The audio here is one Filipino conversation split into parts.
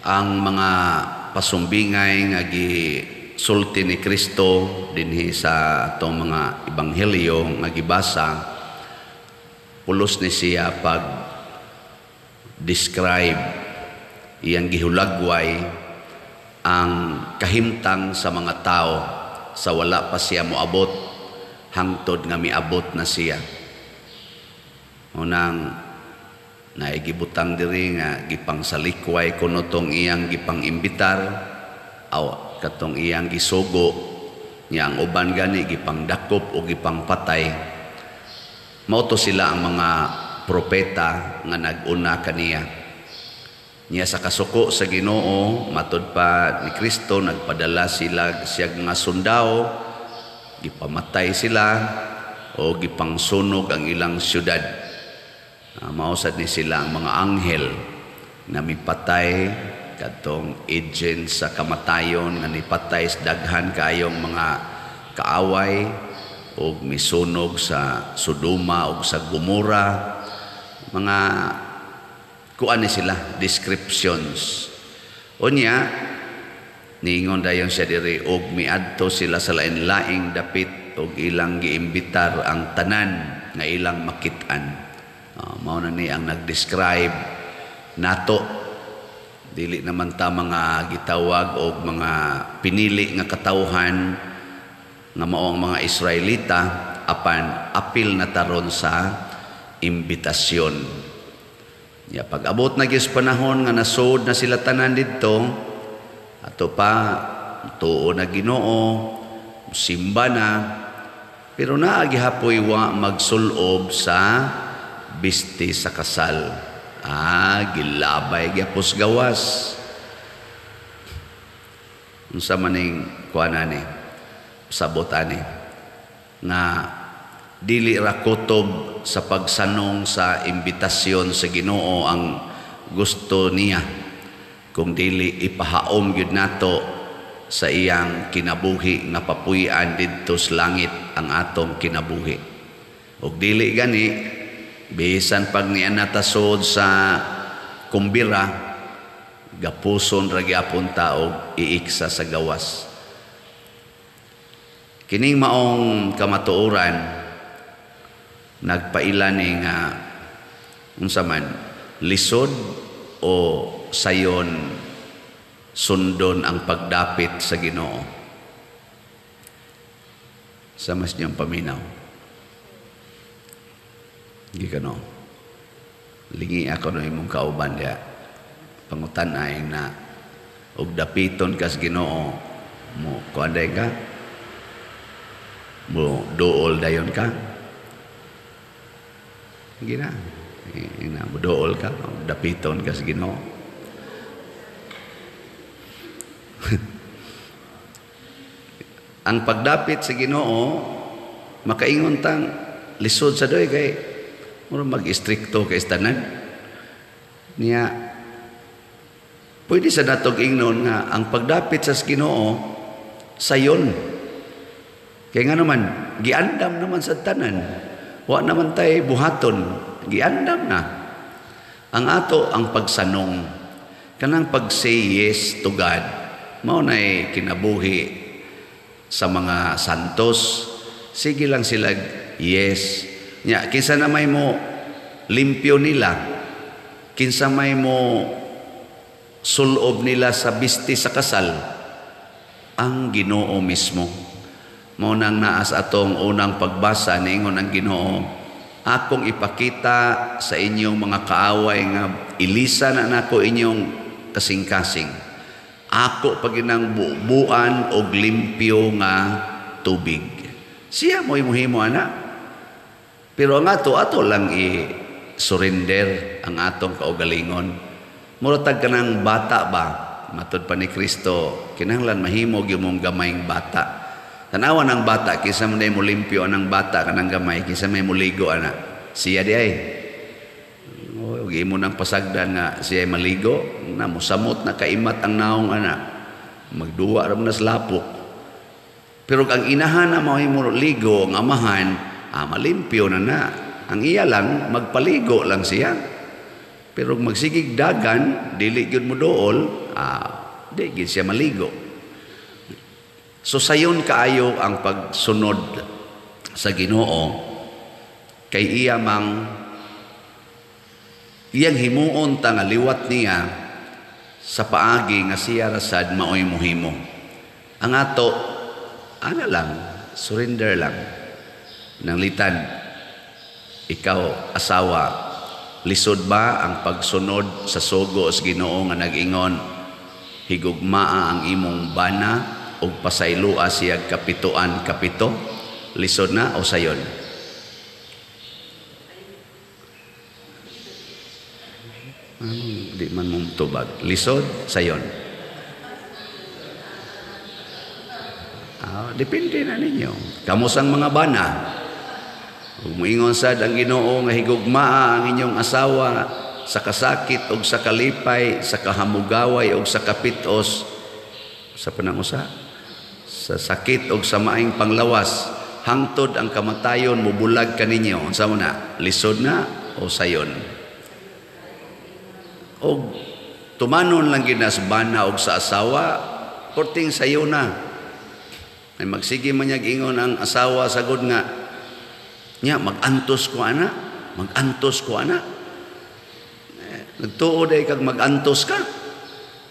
ang mga pasumbingay nga gi sulti ni Kristo dinhi sa atong mga ebanghelyo nga gibasa pulos ni siya pag describe iyang gihulagway ang kahimtang sa mga tao sa wala pa siya moabot hangtod nga miabot na siya. Unang naigibutang diri nga gipang salikway kuno tong iyang gipang imbitar aw katong iyang gisugo. Niya ang uban gani gipang dakop o gipang patay. Mao to sila ang mga propeta nga naguna kaniya. Niya sa kasuko sa Ginoo matud pa ni Kristo nagpadala sila siya nga sundao gipamatay sila o gipang sunog ang ilang syudad Uh, mausad ni sila ang mga anghel na mipatay katong agent sa kamatayon nga nipatay sa daghan kayong mga kaaway o misunog sa Sodoma o sa Gomora mga kuan ni sila descriptions. Unya niingon dayon siya diri og miadto sila sa lain-laing dapit og ilang giimbitar ang tanan nga ilang makit-an Uh, mao na ni ang nag-describe nato dili naman ta mga gitawag og mga pinili nga katawhan nga mao ang mga Israelita apan apil na taron sa imbitasyon. Ya pag abot na gyud panahon nga nasod na sila tanan didto ato pa tuo na Ginoo simba na pero naa gihapoy wa magsulob sa bisti sa kasal. Ah, gilabay gyapos gawas. Unsa maning kuana ni? Sabot ani nga dili ra kutob sa pagsanong sa imbitasyon sa Ginoo ang gusto niya kung dili ipahaom gyud nato sa iyang kinabuhi nga papuy-an didto sa langit ang atong kinabuhi. Ug dili gani bisan pag niya natasod sa kumbira gapuson ra gyapon taog iiksa sa gawas. Kining maong kamatuoran nagpailan ni nga unsa man lisod o sayon sundon ang pagdapit sa Ginoo. Sa mas niyang paminaw Gi kano. Lingi ako no imong kauban dia. Pangutan ay na og dapiton kas Ginoo mo kuanday ka? Mo dool dayon ka? Gina ina mo dool ka? Dapiton kas Ginoo. Ang pagdapit sa Ginoo makaingon tang lisod sa doy kay Mura mag-istrikto kay tanan. Niya, pwede sa natog ingnon nga ang pagdapit sa Ginoo sayon. Kaya nga naman, giandam naman sa tanan. Wa naman tay buhaton, giandam na. Ang ato ang pagsanong, kanang pag-say yes to God, mao na kinabuhi sa mga santos. Sige lang sila, yes, Nya, kinsa na may mo limpyo nila, kinsa may mo sulob nila sa bisti sa kasal, ang ginoo mismo. Mo nang naas atong unang pagbasa ningon ang ginoo, akong ipakita sa inyong mga kaaway nga ilisa na nako inyong kasing-kasing. Ako paginang buuan og limpyo nga tubig. Siya mo imuhimo ana. Pero ang ato, ato lang i-surrender ang atong kaugalingon. Muratag ka ng bata ba? Matod pa ni Kristo, kinahanglan mahimog yung mong gamayng bata. Tanawa ng bata, kisa mo na mo limpyo ng bata ka ng gamay, kisa may muligo ana. Siya di ay. O, mo ng pasagdan nga siya maligo, na musamot na kaimat ang naong ana. Magduwa ram na lapok. Pero ang inahan na mo ligo, ang amahan, ah, malimpyo na na. Ang iya lang, magpaligo lang siya. Pero magsigig dagan, dili gyud mo dool, ah, di gid siya maligo. So sayon kaayo ang pagsunod sa Ginoo kay iya mang iyang himuon ta nga liwat niya sa paagi nga siya rasad maoy muhimo. Ang ato ana lang surrender lang ng litan ikaw asawa lisod ba ang pagsunod sa sugo sa Ginoo nga nag-ingon higugmaa ang imong bana ug pasaylua siya kapituan kapito lisod na o sayon Anong di man mong tubag? Lisod, sayon. Ah, depende na ninyo. Kamusang mga bana. Kung muingon sad ang Ginoo nga higugmaa ang inyong asawa sa kasakit o sa kalipay, sa kahamugaway o sa kapitos, sa panangusa, sa sakit o sa maing panglawas, hangtod ang kamatayon, mubulag kaninyo. Sa na, lisod na o sayon? o tumanon lang ginas bana og sa asawa korting sayo na ay magsige man ingon ang asawa sagod nga nya magantos ko ana. Magantos ko ana. Eh, nagtuo day kag magantos ka.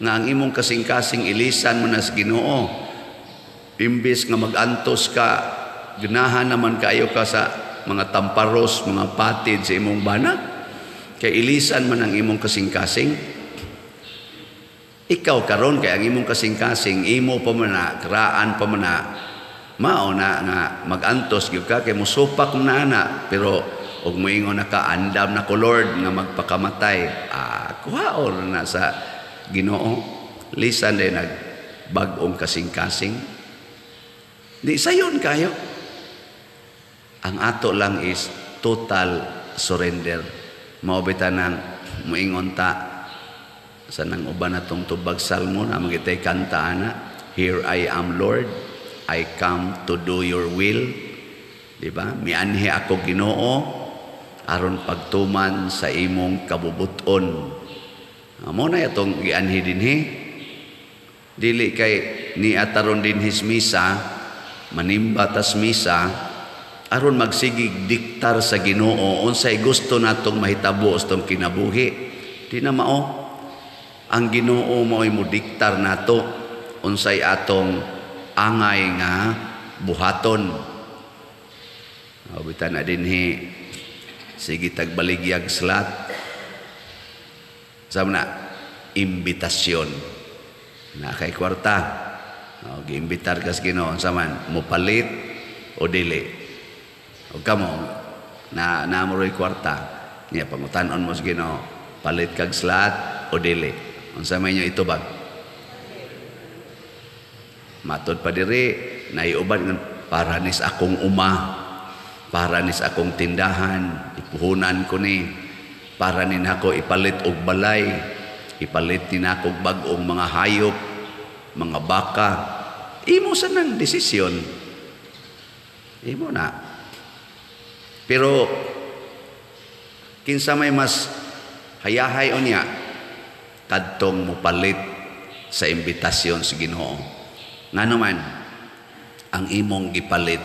Nga ang imong kasing-kasing ilisan mo na sa Ginoo. Imbis nga magantos ka ganahan naman kayo ka sa mga tamparos mga patid sa imong bana. Kay ilisan man ang imong kasing-kasing. Ikaw karon kay ang imong kasing-kasing, imo pa man na, kraan pa man na, mao na nga magantos gyud ka kay musupak na ana. Pero og moingon na ka andam na ko Lord nga magpakamatay. Ah kuhaon na sa Ginoo. Lisan din nag bag-ong kasing-kasing. Di sayon kayo. Ang ato lang is total surrender. Maobitanan moingon ta sa nang uban natong tubag salmo na magitay kanta ana here I am Lord I come to do your will. Di ba? Mianhi ako Ginoo. Aron pagtuman sa imong kabubuton. Amo na itong gianhi dinhi dili kay ni ataron din his misa manimba tas misa aron magsigig diktar sa Ginoo. Unsay gusto natong mahitabo sa kinabuhi? Di na mao. Ang Ginoo mao'y mo diktar nato. Unsay atong angay nga buhaton. Abitan na dinhi sige tagbaligyag slat. Sa na imbitasyon. Na kay kwarta. O giimbitar kas Ginoo sa man mupalit o dili. O kamo, na namuroy kwarta, niya pangutanon mo sa Ginoo, palit kag slat o dili. Unsa may nyo itubag? Matod pa diri, naiuban nga para nis akong uma, para nis akong tindahan, ipuhunan ko ni, para ni nako ipalit og balay, ipalit ni nako bag-ong mga hayop, mga baka. Imo sa nang desisyon. Imo na. Pero kinsa may mas hayahay unya kadtong mupalit sa imbitasyon sa Ginoo. Nga naman ang imong gipalit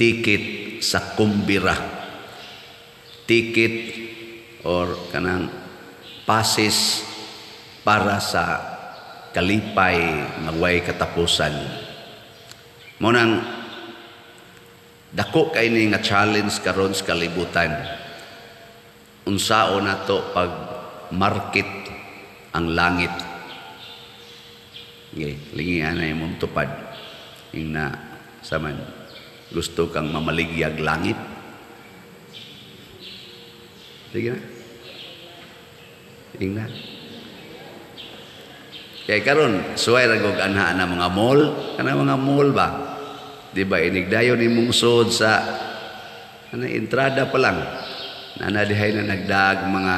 ticket sa kumbira. Ticket or kanang pasis para sa kalipay nga way katapusan. Mo nang Dako kay ni nga challenge karon sa kalibutan. Unsao nato pag market ang langit. Okay, lingian na imong tupad. Yung na saman gusto kang mamaligyag langit. Sige na. Sige na. Kaya karon suway ragog anha na mga mall, kana mga mall ba? Di ba, inigdayon ni mong sod sa ano, entrada pa lang. Nanadihay na nagdag mga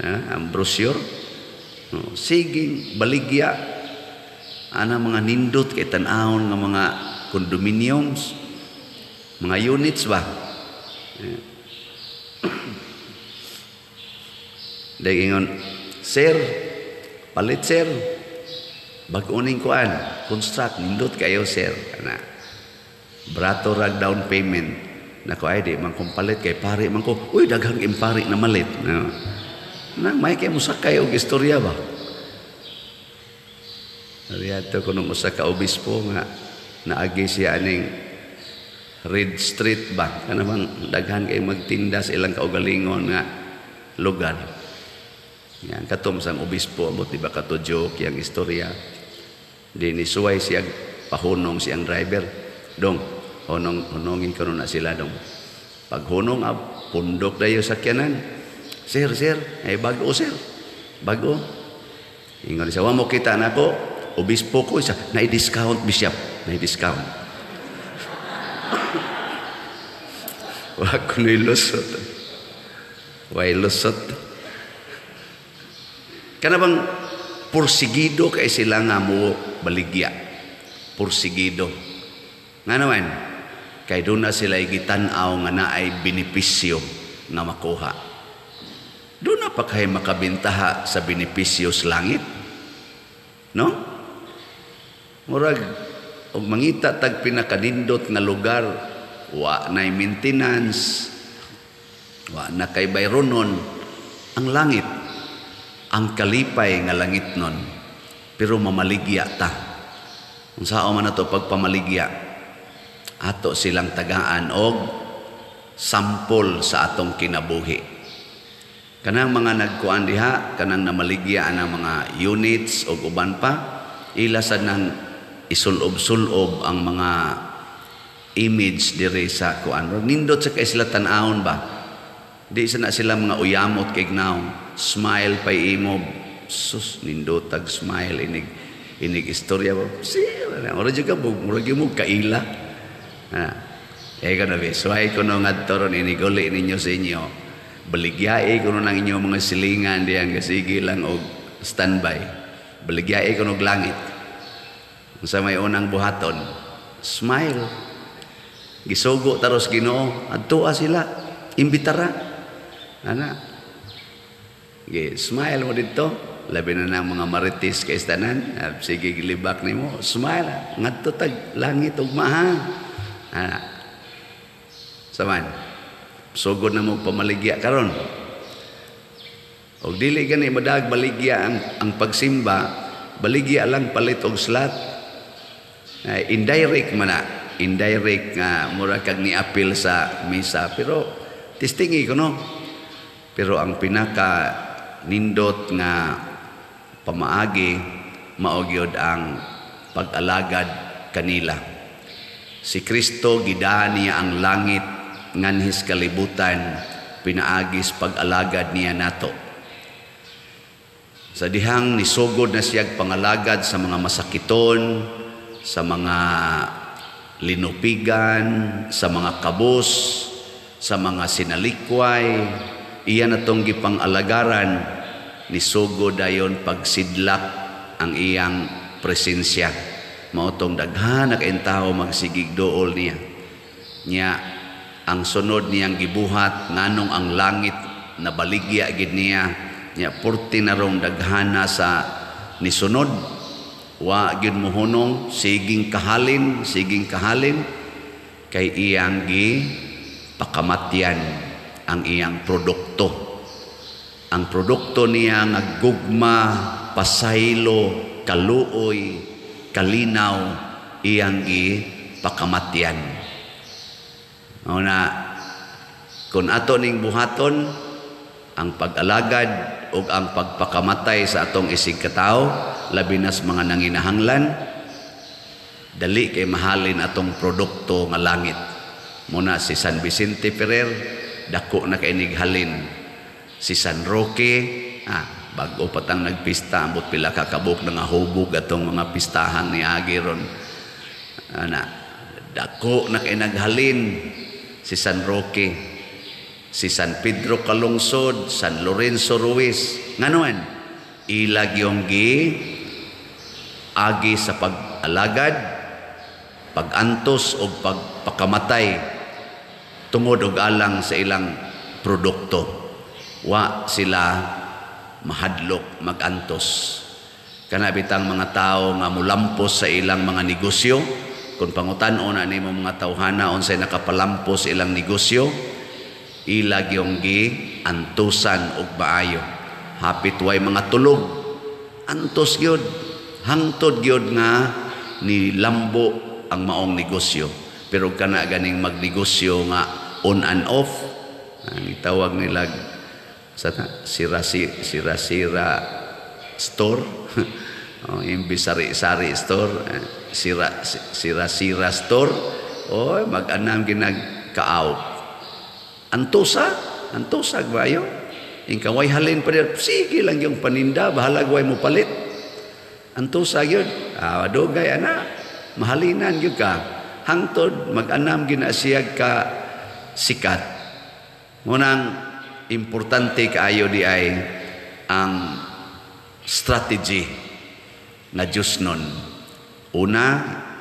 ha, ang. No, siging, baligya. Ana mga nindot kay tanahon nga mga condominiums, mga units ba? Eh. Dahil ingon, Sir, palit sir. Bag-uning kuan, construct, nindot kayo sir. Ana. Brato rag down payment. Nako ay di man palit kay pari man ko. Uy daghang impari na malit. No. Na may kay musakay og istorya ba? Riyato ko nung usa ka obispo nga naagi siya aning Red Street ba? Kana bang daghan kay magtinda sa ilang kaugalingon nga lugar. Yan katom sang obispo mo di ba kato joke yang istorya. Di ni suway siya pahunong siyang driver. Dong, hunong hunongin ko na sila dong. Pag hunong ab pundok dayo sakyanan. Sir, sir, ay bago sir. Bago. Ingon siya, wa mo kita na ko, obispo ko isa, na discount bishop, na discount. wa ko ni lusot. Wa lusot. Kana bang porsigido kay sila nga mo baligya. Porsigido. Nga naman, kay doon na sila gitanaw nga naay benepisyo nga makuha. Doon na pa kayo makabintaha sa benepisyo sa langit. No? Murag, og mangita tag pinakanindot nga lugar, wa na maintenance, wa na kay bayronon, ang langit, ang kalipay nga langit nun, pero mamaligya ta. Kung saan man na to pagpamaligya, ato silang tagaan og sampol sa atong kinabuhi. Kanang mga nagkuan diha, kanang namaligya ang mga units o uban pa, ila sa nang isulob-sulob ang mga image diri sa kuan. Nindot sa kay sila tan-awon ba? Di sa na sila mga uyamot kay gnaw. Smile pa imo. Sus, nindot tag smile inig inig istorya ba? Siya, ora jud ka murag mo kaila. Ha. Eh kana be, so ay kuno ngadto ron iniguli ninyo sa inyo baligyae kuno ng inyong mga silingan diyan kasigi lang og standby baligyae kuno langit sa may unang buhaton. Smile. Gisugo taros Ginoo. Adtua sila. Imbitara. Ana. Gi smile mo dito. Labi na ng mga maritis kay tanan sige gilibak nimo smile. Ngadto tag langit ug maha. Ana. Saman sugod na mo pamaligya karon. Og dili gani madag baligya ang, ang pagsimba baligya lang palit og slat uh, indirect man na. Indirect nga mura kag ni appeal sa misa. Pero testingi ko no? Pero ang pinaka nindot nga pamaagi maogyod ang pag-alagad kanila. Si Kristo gidaan niya ang langit nganhis kalibutan pinaagis pag-alagad niya nato. Sa dihang nisugod na siyag pangalagad sa mga masakiton, sa mga linupigan, sa mga kabos, sa mga sinalikway, iya na tong gipang-alagaran, nisugod dayon pagsidlak ang iyang presensya. Mautong daghan na tao magsigig dool niya. Niya, ang sunod niyang gibuhat nganong ang langit na baligya gid niya niya purti na rong daghana sa nisunod wa gid mohunong siging kahalin siging kahalin. Kay iyang gi pakamatyan ang iyang produkto. Ang produkto niya nga gugma pasaylo kaluoy kalinaw iyang gi pakamatyan Mao na kung ato ning buhaton ang pag-alagad ug ang pagpakamatay sa atong isig katao labi nas mga nanginahanglan dali kay mahalin atong produkto nga langit. Muna si San Vicente Ferrer dako na kay si San Roque. Ah, bago patang nagpista ambot pila ka kabuk nga hubog atong mga pistahan ni Agiron ana dako na kay naghalin si San Roque, si San Pedro Calungsod, San Lorenzo Ruiz. Nganuan, ilag yung gi, agi sa pag-alagad, pag-antos o pagpakamatay tungod og alang sa ilang produkto. Wa sila mahadlok, magantos. kana bitang mga tao nga mulampos sa ilang mga negosyo kung pangutan-o na nimo mga tawhana unsay nakapalampos ilang negosyo ilag yung gi antusan og maayo hapit way mga tulog. Antos gyud. Hangtod gyud nga ni lambo ang maong negosyo. Pero kana ganing magnegosyo nga on and off ang itawag nila sa sira sira sira store. Oh, imbis sari-sari store eh, sira sira sira store. O oh, mag-anam ginag kaaw antusa antusa bayo ingkaway halin pa dir sige lang yung paninda bahala way mo palit. Antusa gyud ah dugay ana. Mahalinan gyud ka. Hangtod mag-anam ginasiyag ka sikat. Ngunang importante kaayo di ay ang strategy na Diyos nun. Una,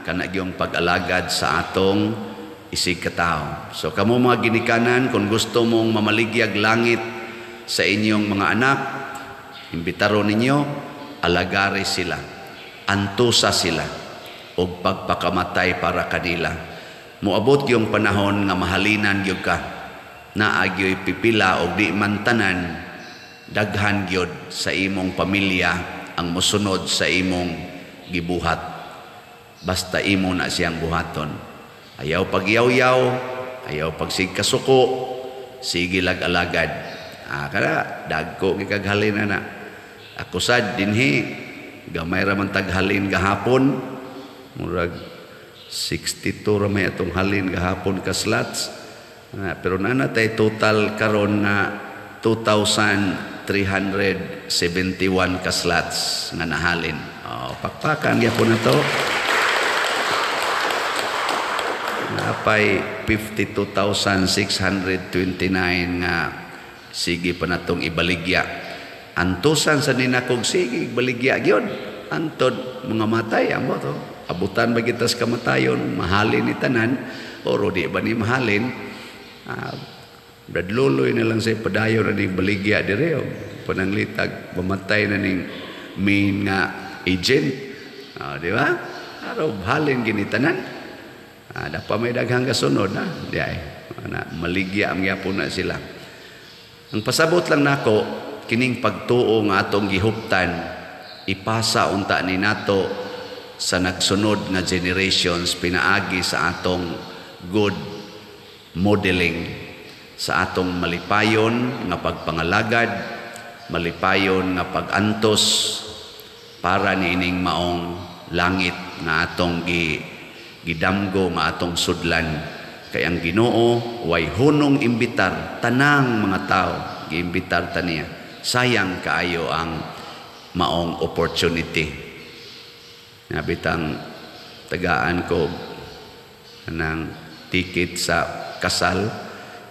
kana yung pag-alagad sa atong isig katao. So kamo mga ginikanan, kung gusto mong mamaligyag langit sa inyong mga anak, imbitaro ninyo, alagari sila, antusa sila, o pagpakamatay para kanila. Muabot yung panahon nga mahalinan gyud ka, na agyo'y pipila o di mantanan, daghan gyud sa imong pamilya ang musunod sa imong gibuhat. Basta imo na siyang buhaton. Ayaw pagyaw-yaw, ayaw pagsigkasuko, sige lag-alagad. Ah, kada dagko gikaghalin na na. Ako sad dinhi gamay ra man taghalin gahapon murag 62 ra may halin gahapon ka slots. Ah, pero nana tay total karon na 2,371 ka slots nga nahalin. Oh, pakpakan gyapon na to. Napay 52,629 nga sige pa natong ibaligya. Antusan sa ninakog sige ibaligya gyud. Antod mga matay amo to. Abutan ba kita sa kamatayon, mahalin ni tanan o di ba ni mahalin? Uh, Bradluloy na lang sa padayo na ning baligya dire o pananglitag mamatay na ning main nga agent. Uh, di ba? Araw halin ginitanan. Ah, dapat may daghang kasunod na. Di ay. Na, maligya ang yapon na sila. Ang pasabot lang nako kining pagtuo nga atong gihuptan ipasa unta ni nato sa nagsunod nga generations pinaagi sa atong good modeling sa atong malipayon nga pagpangalagad malipayon nga pagantos para niining maong langit nga atong gi gidamgo nga atong sudlan. Kay ang Ginoo way hunong imbitar tanang mga tao. Giimbitar ta niya. Sayang kaayo ang maong opportunity. Nabitang tagaan ko ng ticket sa kasal.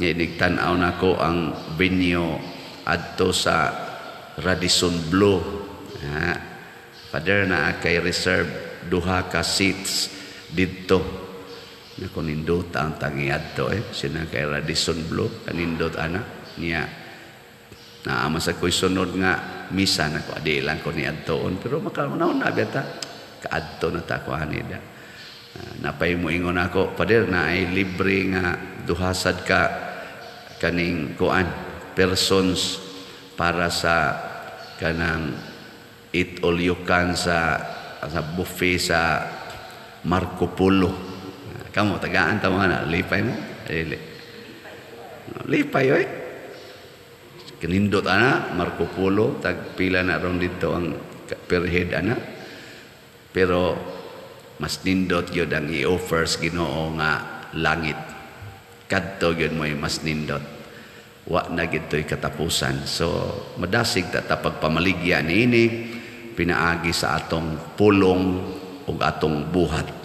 Nga inigtanaw na ko ang venue adto sa Radisson Blue. Ha Father na kay reserve duha ka seats didto. Na kunindot ang tangiad to eh. Sina kay Radisson Blue kanindot ana. Niya na ama sa ko'y sunod nga misa. Na ko adi lang ko ni adtoon pero makaunaw na beta. Kaadto na ta ko anida uh, napay mo ingon ako pader na ay libre nga duhasad ka kaning kuan persons para sa kanang eat all you can sa sa buffet sa Marco Polo. Kamu tagaan tama na lipay mo. Dili. Lipay oy. Kinindot ana Marco Polo tag pila na ron dito ang per head ana. Pero mas nindot yun ang i-offers Ginoo nga langit. Kadto yun mo mas nindot. Wa na gito'y katapusan. So, madasig ta pagpamaligya ni ini, pinaagi sa atong pulong o atong buhat